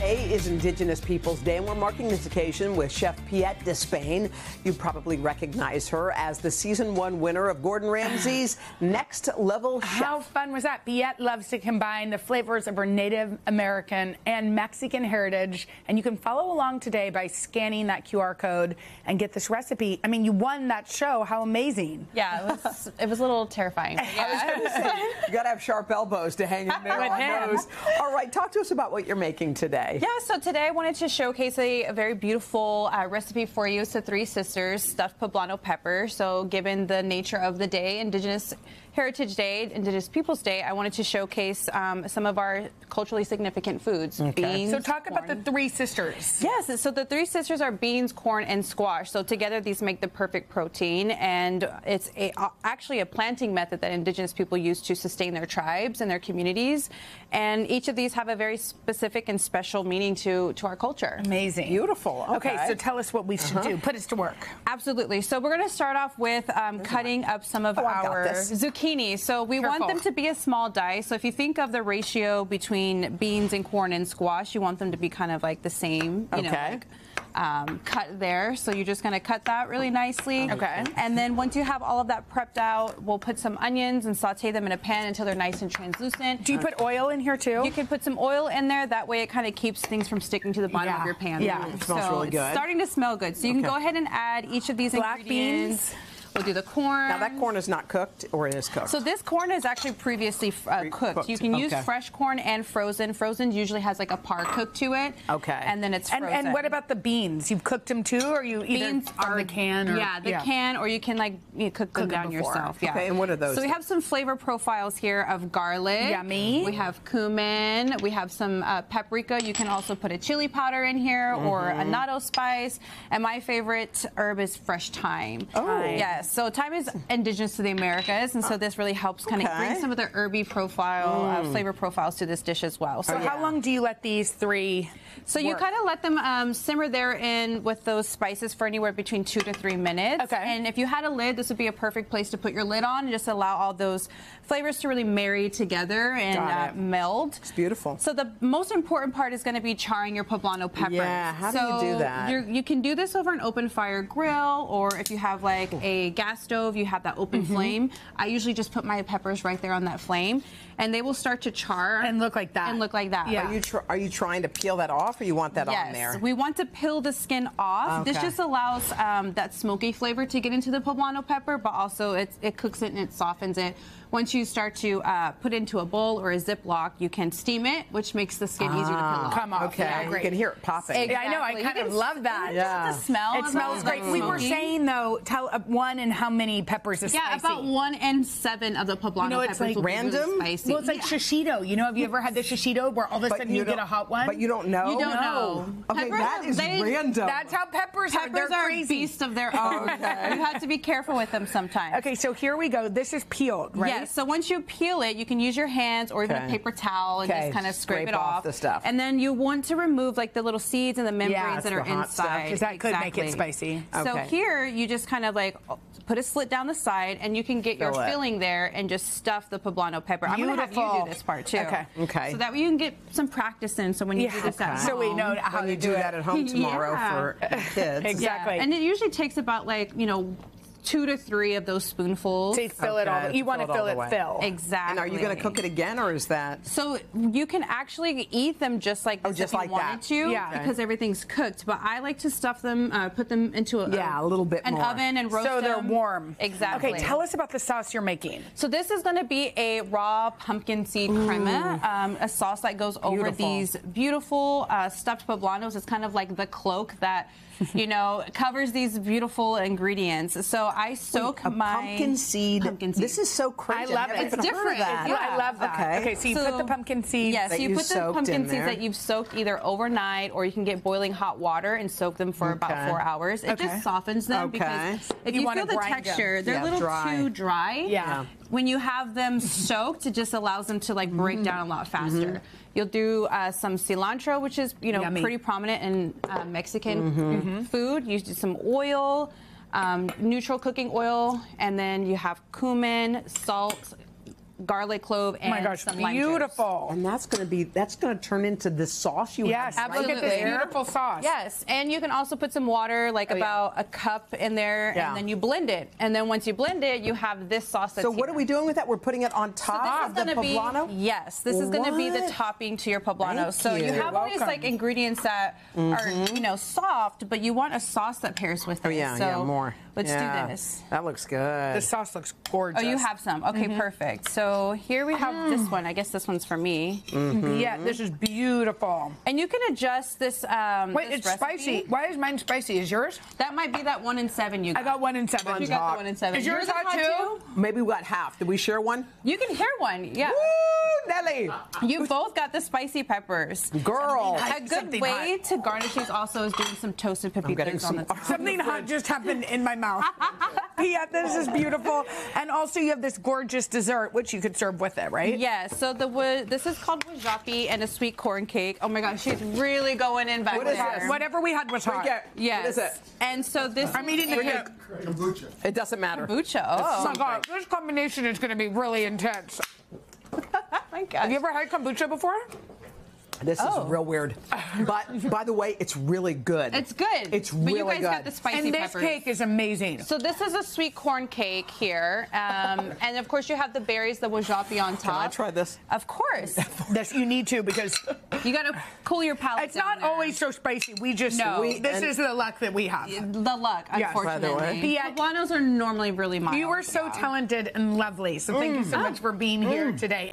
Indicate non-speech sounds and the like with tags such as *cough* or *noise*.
Today is Indigenous Peoples Day, and we're marking this occasion with Chef Pyet DeSpain. You probably recognize her as the season one winner of Gordon Ramsay's *sighs* Next Level Chef. How fun was that? Pyet loves to combine the flavors of her Native American and Mexican heritage, and you can follow along today by scanning that QR code and get this recipe. I mean, you won that show. How amazing! Yeah, it was, it was a little terrifying. *laughs* but yeah. You got to have sharp elbows to hang in there *laughs* With on him. those. All right, talk to us about what you're making today. Yeah, so today I wanted to showcase a, a very beautiful uh, recipe for you. It's the Three Sisters stuffed poblano pepper. So, given the nature of the day, Indigenous Heritage Day, Indigenous Peoples Day, I wanted to showcase um, some of our culturally significant foods. Beans, So talk about the three sisters. Yes, so the three sisters are beans, corn, and squash. So together these make the perfect protein, and it's a, uh, actually a planting method that indigenous people use to sustain their tribes and their communities. And each of these have a very specific and special meaning to, to our culture. Amazing. Beautiful. Okay. Okay, so tell us what we should do. Put us to work. Absolutely. So we're going to start off with um, cutting up some of Oh, our this. Zucchini. So we want them to be a small dice. So if you think of the ratio between beans and corn and squash, you want them to be kind of like the same. You know, like, um, cut there. So you're just going to cut that really nicely. Okay. And then once you have all of that prepped out, we'll put some onions and saute them in a pan until they're nice and translucent. Do you put oil in here too? You can put some oil in there. That way, it kind of keeps things from sticking to the bottom Yeah. of your pan. Yeah. It smells so really it's good. starting to smell good. So you can go ahead and add each of these Black ingredients. beans? We'll do the corn. now that corn is not cooked, or it is cooked. So this corn is actually previously uh, cooked. cooked. You can use fresh corn and frozen. Frozen usually has like a par cook to it. Okay. And then it's and, frozen. and what about the beans? You've cooked them too, or you either beans from are the can? Or, yeah, the can, or you can like you know, cook them down before. yourself. Yeah. Okay, and what are those So we then? have some flavor profiles here of garlic. Yummy. We have cumin. We have some uh, paprika. You can also put a chili powder in here or a Mm-hmm. natto spice. And my favorite herb is fresh thyme. Oh. Yes. So thyme is indigenous to the Americas, and so this really helps kind of Okay. Mm. bring some of the herby profile, uh, flavor profiles to this dish as well. So So how long do you let these three? so you kind of let them um, simmer there in with those spices for anywhere between two to three minutes. Okay. And if you had a lid, this would be a perfect place to put your lid on and just allow all those flavors to really marry together and uh, meld. It's beautiful. So the most important part is going to be charring your poblano peppers. Yeah, how do you so do that? You can do this over an open fire grill, or if you have like a gas stove, you have that open Mm-hmm. flame. I usually just put my peppers right there on that flame, and they will start to char And look like that. And look like that. Yeah. Are you tr- are you trying to peel that off, or you want that Yes, on there? we want to peel the skin off. This just allows um, that smoky flavor to get into the poblano pepper, but also it, it cooks it and it softens it. Once you start to uh, put into a bowl or a Ziploc, you can steam it, which makes the skin easier to peel off. Come off. okay, Yeah, you can hear it popping. Exactly. Yeah, I know. I You kind of love that. Yeah. The smell. It smells great. the We were saying though, tell uh, one and how many peppers is Yeah, spicy. about one and seven of the poblano You know, it's peppers like will be really random? spicy. Well, it's like Yeah. shishito. You know, have you ever had the shishito where all of a sudden you, get a hot one? But you don't know. You don't No. know. Okay, Peppers that are- is they- random. That's how peppers, are. Peppers They're are crazy. beasts of their own. *laughs* Okay. You have to be careful with them sometimes. Okay, so here we go. This is peeled, right? Yes. So once you peel it, you can use your hands or even Okay. a paper towel and Okay, just kind of scrape, scrape it off off. the stuff. And then you want to remove like the little seeds and the membranes Yeah, that are the hot stuff. inside. 'Cause that could make it Exactly. spicy. So here you just kind of like put a slit down the side and you can get Fill your it. filling there and just stuff the poblano pepper. I'm going to have you do this part too. Okay. Okay. So that way you can get some practice in. So when you Yeah. do this at home, So we know how to you do do that at home tomorrow *laughs* Yeah. for kids. *laughs* Exactly. Yeah. And it usually takes about like, you know, two to three of those spoonfuls. So you fill it all. Okay, You want to fill it all fill it fill. Exactly. And are you going to cook it again, or is that? So you can actually eat them just like Oh, just if like you wanted that. to, Yeah. because everything's cooked. But I like to stuff them, uh, put them into a, Yeah, a little bit an more. oven and roast So they're them. warm. Exactly. Okay, tell us about the sauce you're making. So this is going to be a raw pumpkin seed crema, um, a sauce that goes over these beautiful uh, stuffed poblanos. It's kind of like the cloak that, *laughs* you know, covers these beautiful ingredients. So I soak A my pumpkin seed. Pumpkin seed. This is so crazy. I love it. It's even heard of different. that. Yeah, I love that. Okay. Okay, so you put the pumpkin seeds. Yes, that you you put the soaked pumpkin seeds that you've soaked either overnight or you can get boiling hot water and soak them for about four hours. It Okay. just softens them Okay. because if You you, wanna feel the grind them. texture, they're Yeah, a little dry. too dry. Yeah. When you have them soaked, it just allows them to like Mm-hmm. break down a lot faster. You'll do uh, some cilantro, which is you know Yummy. pretty prominent in uh, Mexican Mm-hmm. food. You do some oil, um, neutral cooking oil, and then you have cumin, salt, garlic clove, and Oh my gosh, some lime juice. beautiful. And that's going to be that's going to turn into this sauce you Yes, have. look right at this there. beautiful sauce. Yes, and you can also put some water, like Oh, yeah. about a cup in there, Yeah. and then you blend it. And then once you blend it, you have this sauce. That's So what here. are we doing with that? We're putting it on So top this of is the gonna be yes. This is going to be the topping to your poblano. Thank so you, you. have all these like ingredients that are mm-hmm. you know soft, but you want a sauce that pairs with oh, it. Oh yeah, so yeah, more. Let's Yeah. do this. That looks good. The sauce looks gorgeous. Oh, you have some. Okay, Mm-hmm. perfect. So here we have Mm. this one. I guess this one's for me. Yeah, this is beautiful. And you can adjust this. Um, Wait, this it's recipe. spicy. Why is mine spicy? Is yours? That might be that one in seven you got. I got one in seven. You got the one in seven. Is yours hot too? Maybe we got half. Did we share one? You can share one. Yeah. Woo, Nelly! You both got the spicy peppers. Girl. A good Something way to garnish these also is doing some toasted getting pepitas on the top. Something hot just happened in my mouth. Yeah, *laughs* this is beautiful. And also, you have this gorgeous dessert, which you could serve with it, right? Yes, so the this is called wojapi and a sweet corn cake. Oh my gosh, she's really going in back What is there. this? Whatever we had was hot. Drink it. Yes. What is it? And so this I'm eating the is cake. Kombucha. It doesn't matter. kombucha. Oh Oh, my god, this combination is going to be really intense. *laughs* Oh my gosh. Have you ever had kombucha before? This Oh. is real weird. *laughs* But by the way, it's really good. It's good. It's really good. But you guys good. got the spicy and this peppers. cake is amazing. So this is a sweet corn cake here, um, *laughs* and of course you have the berries, the wojapi on top. Can I try this? Of course. This you need to because *laughs* You got to cool your palate. it's down not there. always so spicy. We just No. we, this is the luck that we have. the luck, Yes. By the way. unfortunately. Yeah. Uh, Poblanos are normally really mild. You are so yeah. talented and lovely. So thank you so mm. much for being mm. here today.